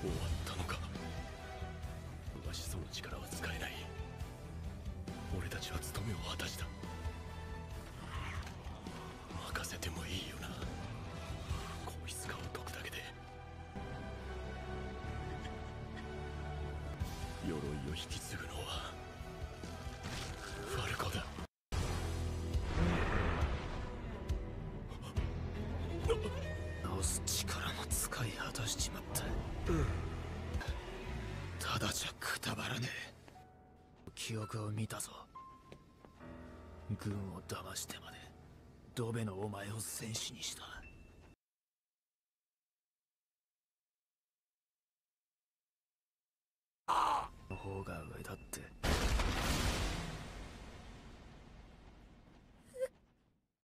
終わったのか。わしその力は使えない。俺たちは務めを果たした。任せてもいいよな。こいつかを解くだけで。鎧を引き継ぐのは。ファルコだ。直す力も使い果たしちまった。ただじゃくたばらねえ。記憶を見たぞ。軍を騙してまでドベのお前を戦士にした。の方が上だって